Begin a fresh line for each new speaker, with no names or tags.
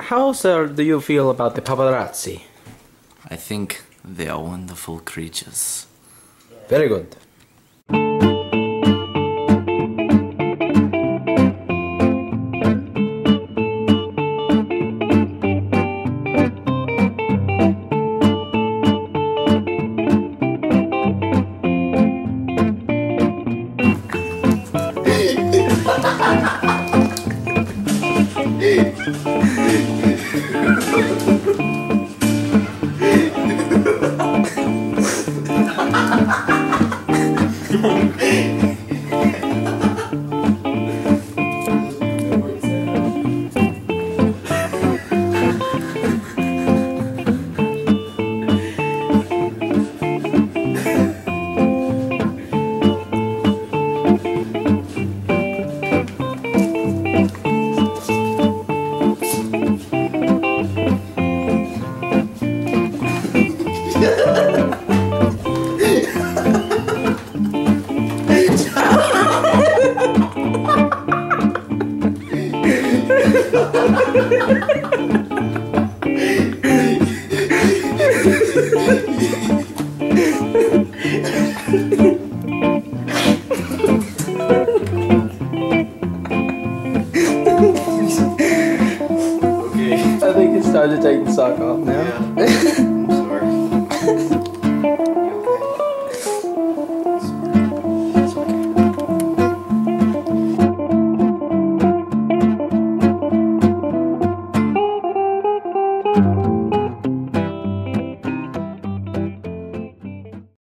how, sir, do you feel about the paparazzi?
I think they are wonderful creatures.
Very good. Não. Okay. I think it's time to take the sock off now. Yeah. I'm sorry. okay?